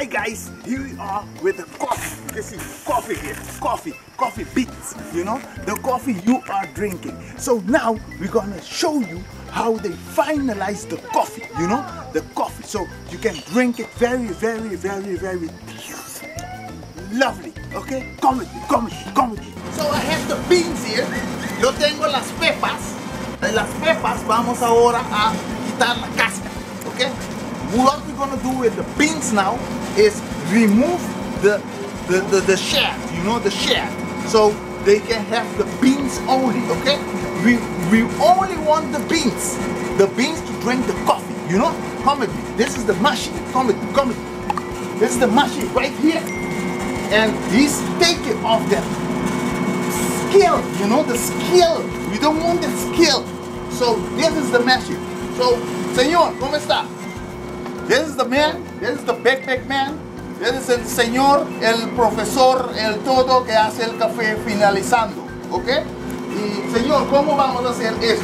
Hi guys, here we are with the coffee. You see coffee here, coffee, coffee beans, you know, the coffee you are drinking. So now we're gonna show you how they finalize the coffee, you know, the coffee. So you can drink it very, very, very, very lovely, okay? Come with me, come with me, come with me. So I have the beans here. Yo tengo las pepas. Las pepas vamos ahora a quitar la okay? What we're gonna do with the beans now is remove the the, the, the shed, you know, the shed. So they can have the beans only, okay? We we only want the beans. The beans to drink the coffee, you know? Come with me. This is the machine. Come with me, come with me. This is the machine right here. And he's taking off them skill, you know, the skill. We don't want the skill. So this is the machine. So, señor, ¿cómo está? This is the man, this is the big, big man. This is el señor, el profesor, el todo que hace el café finalizando, ¿ok? Y señor, ¿cómo vamos a hacer esto?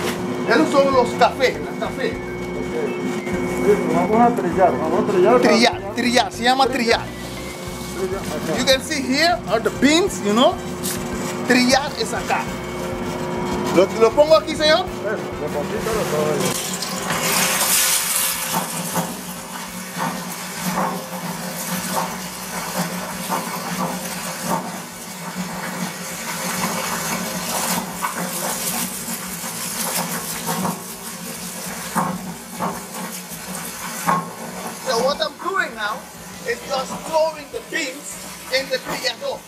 Esos son los cafés, los cafés. Vamos a trillar, vamos a trillar. Trillar, trillar, se llama trillar. You can see here are the beans, you know. Trillar es acá. ¿Lo, lo pongo aquí, señor? Eso, todo ahí. Is just throwing the beans in the trillador.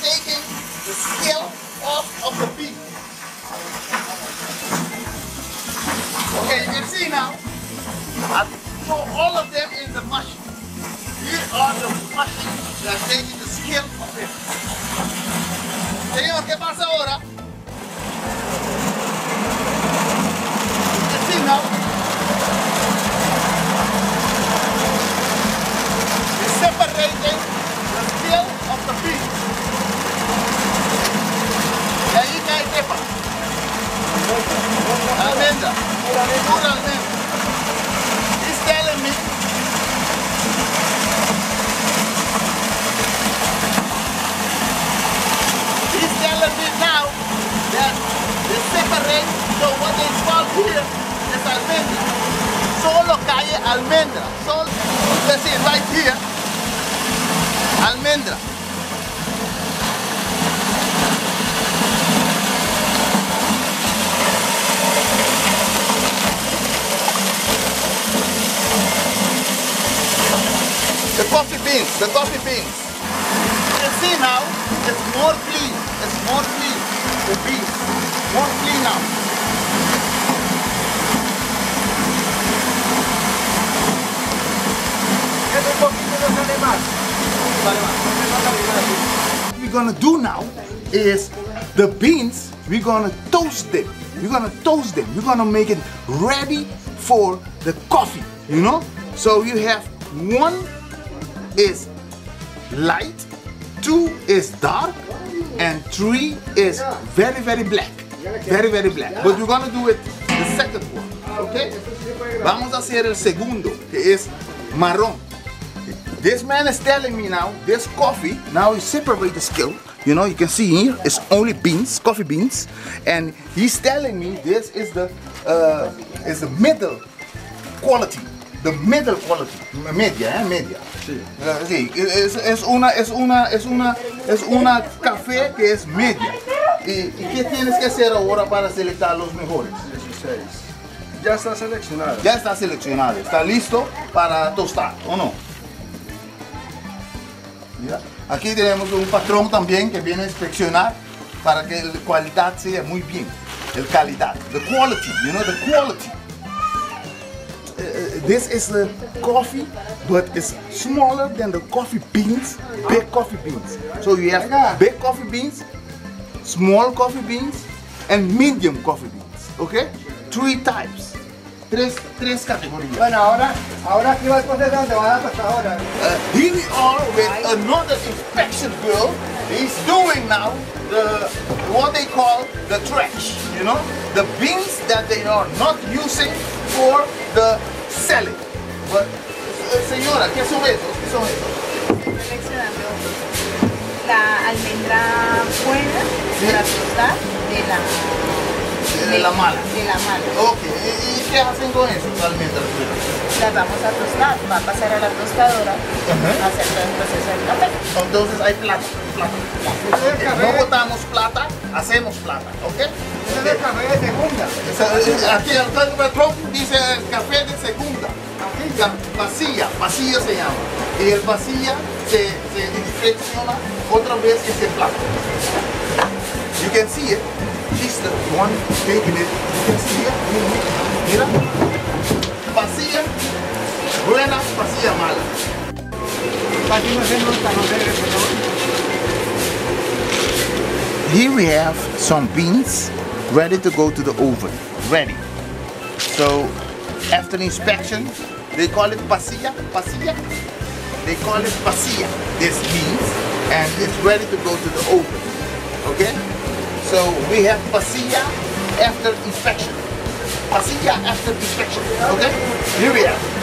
Taking the scale off of the bean. Okay, you can see now. I throw all of them in the machine. Here are the machine that are taking the scale of it. Señor, ¿qué pasa ahora? You can see now. is separating the skill of the bean. Y ahí cae pepa. Almendra. Pura almendra. He's telling me He's telling me now that they separate so what they call here is almendra. Solo cae almendra. Solo, you can see right here. Almendra. The coffee beans, the coffee beans. You can see now, it's more clean. It's more clean. The beans, more clean now. What we're gonna do now is the beans, we're gonna toast them. We're gonna toast them. We're gonna make it ready for the coffee, you know? So you have one is light, two is dark, and three is very, very black. Very, very black. But we're gonna do it the second one, okay? Vamos a hacer el segundo, que es marrón. This man is telling me now, this coffee, now he separate the skill. You know, you can see here, it's only beans, coffee beans. And he's telling me this is the, uh, is the middle quality. The middle quality. Media, eh, media. Sí. Uh, sí, es, es una, es una, es una, es una café que es media. ¿Y, y qué tienes que hacer ahora para seleccionar los mejores? 16. Ya está seleccionado. Ya está seleccionado, está listo para tostar, ¿o no? Mira, aquí tenemos un patrón también que viene a inspeccionar para que la calidad sea muy bien. El calidad, the quality, you know, the quality. Uh, this is the coffee, but it's smaller than the coffee beans, big coffee beans. So you have big coffee beans, small coffee beans, and medium coffee beans. Okay? Three types. Tres, tres categorías. Bueno, ahora, ahora aquí va el proceso donde va a la tostadora. Uh, here we are with another inspection girl. He's doing now the what they call the trash. You know, the beans that they are not using for the selling, but eh, señora, ¿qué son esos? ¿Qué son esos? seleccionando la almendra buena para tostar de la De la mala. de la mala. Ok, ¿y qué hacen con eso realmente? Las vamos a tostar, va a pasar a la tostadora a hacer todo el proceso del café. Entonces hay plata, plata. Es el No botamos plata, hacemos plata, ¿ok? ese es el café de segunda. Esa- Aquí el Trump dice el café de segunda. Pasilla, pasilla se llama. Y el pasilla se, se infecciona otra vez ese plato. You can see it. She's the one taking it. You can see. Mira, mira. Pasilla buena, pasilla mala. Aquí no se nota, no se ve, pero Here we have some beans ready to go to the oven. Ready. So after the inspection, they call it pasilla, pasilla. They call it pasilla, this beans, and it's ready to go to the oven. Okay? So we have pasilla after inspection. Pasilla after inspection. Okay? Here we are.